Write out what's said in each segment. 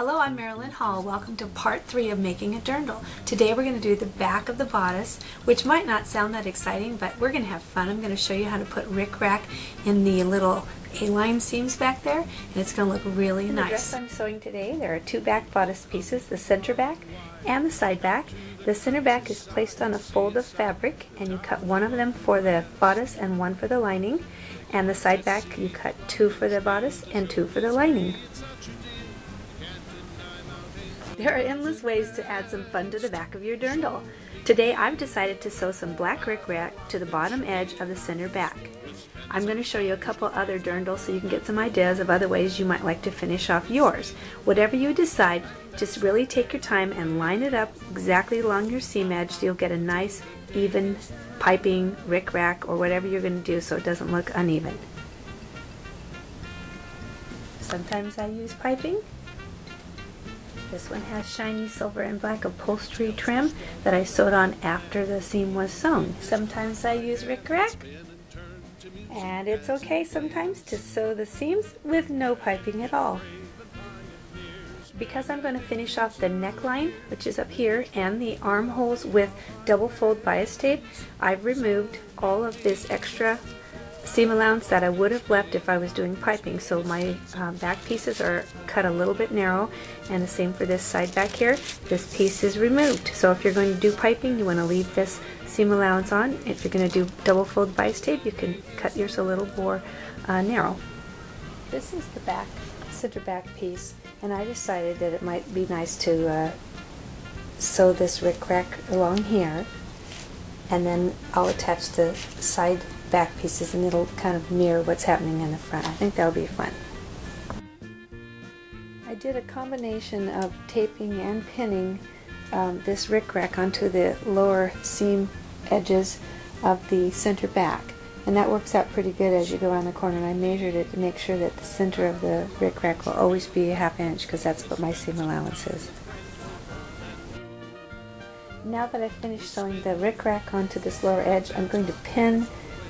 Hello, I'm Marilyn Hall. Welcome to part three of making a dirndl. Today we're going to do the back of the bodice, which might not sound that exciting, but we're going to have fun. I'm going to show you how to put rickrack in the little A-line seams back there, and it's going to look really in nice. The dress I'm sewing today, there are two back bodice pieces, the center back and the side back. The center back is placed on a fold of fabric, and you cut one of them for the bodice and one for the lining. And the side back, you cut two for the bodice and two for the lining. There are endless ways to add some fun to the back of your dirndl. Today I've decided to sew some black rickrack to the bottom edge of the center back. I'm going to show you a couple other dirndls so you can get some ideas of other ways you might like to finish off yours. Whatever you decide, just really take your time and line it up exactly along your seam edge so you'll get a nice, even piping, rickrack, or whatever you're going to do so it doesn't look uneven. Sometimes I use piping, this one has shiny silver and black upholstery trim that I sewed on after the seam was sewn. Sometimes I use rickrack. And it's okay sometimes to sew the seams with no piping at all. Because I'm going to finish off the neckline, which is up here, and the armholes with double fold bias tape, I've removed all of this extra seam allowance that I would have left if I was doing piping. So my uh, back pieces are cut a little bit narrow and the same for this side back here. This piece is removed. So if you're going to do piping, you want to leave this seam allowance on. If you're going to do double fold bias tape, you can cut yours a little more uh, narrow. This is the back, center back piece and I decided that it might be nice to uh, sew this rickrack along here and then I'll attach the side back pieces and it'll kind of mirror what's happening in the front. I think that'll be fun. I did a combination of taping and pinning um, this rickrack onto the lower seam edges of the center back and that works out pretty good as you go around the corner and I measured it to make sure that the center of the rickrack will always be a half inch because that's what my seam allowance is. Now that I've finished sewing the rickrack onto this lower edge I'm going to pin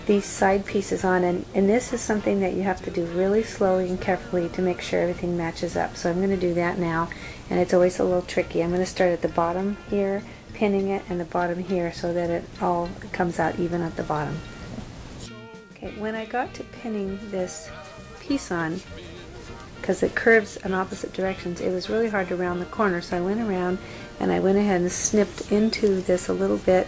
these side pieces on and, and this is something that you have to do really slowly and carefully to make sure everything matches up. So I'm going to do that now and it's always a little tricky. I'm going to start at the bottom here, pinning it, and the bottom here so that it all comes out even at the bottom. Okay, when I got to pinning this piece on, because it curves in opposite directions, it was really hard to round the corner so I went around and I went ahead and snipped into this a little bit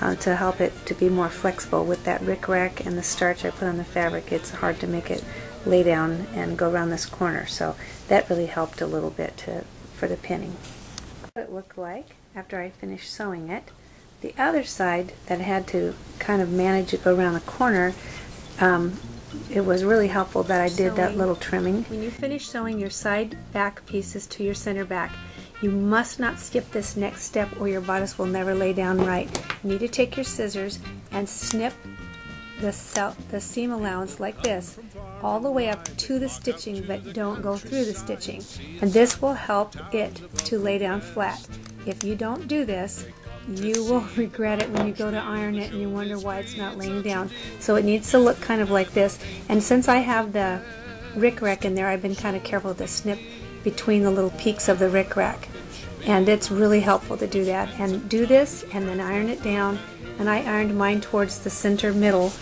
uh, to help it to be more flexible. With that rickrack and the starch I put on the fabric, it's hard to make it lay down and go around this corner. So that really helped a little bit to, for the pinning. What it looked like after I finished sewing it. The other side that I had to kind of manage to go around the corner, um, it was really helpful that I did that little trimming. When you finish sewing your side back pieces to your center back, you must not skip this next step or your bodice will never lay down right. You need to take your scissors and snip the, the seam allowance like this all the way up to the stitching but don't go through the stitching and this will help it to lay down flat. If you don't do this you will regret it when you go to iron it and you wonder why it's not laying down. So it needs to look kind of like this and since I have the rickrack in there I've been kind of careful to snip between the little peaks of the rickrack. And it's really helpful to do that and do this and then iron it down. And I ironed mine towards the center middle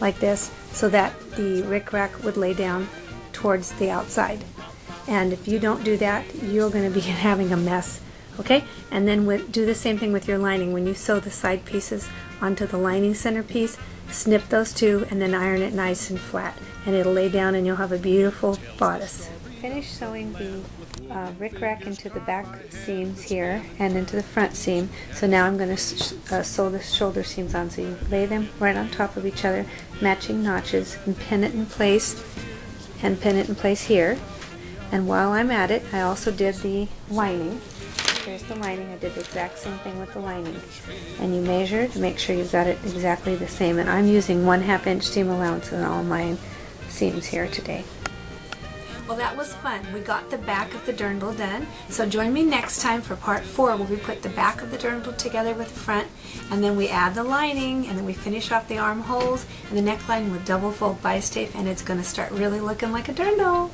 like this so that the rickrack would lay down towards the outside. And if you don't do that you're going to be having a mess okay? And then do the same thing with your lining. When you sew the side pieces onto the lining center piece snip those two and then iron it nice and flat and it'll lay down and you'll have a beautiful bodice finish sewing the uh, rickrack into the back seams here and into the front seam. So now I'm going to uh, sew the shoulder seams on. So you lay them right on top of each other, matching notches, and pin it in place, and pin it in place here. And while I'm at it, I also did the lining. Here's the lining. I did the exact same thing with the lining. And you measure to make sure you've got it exactly the same. And I'm using one half inch seam allowance in all my seams here today. Well, that was fun. We got the back of the dirndl done. So join me next time for part four where we put the back of the dirndl together with the front and then we add the lining and then we finish off the armholes and the neckline with double fold bias tape and it's going to start really looking like a dirndl.